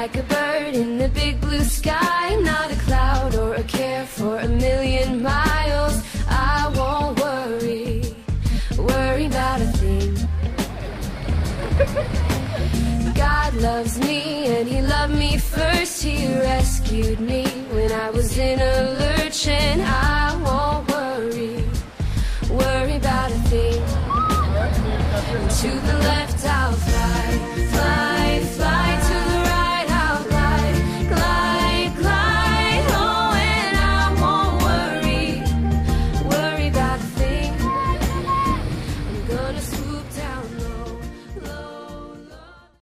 like a bird in the big blue sky, not a cloud or a care for a million miles. I won't worry, worry about a thing. God loves me and He loved me first. He rescued me when I was in a lurch, and I won't worry, worry about a thing. To the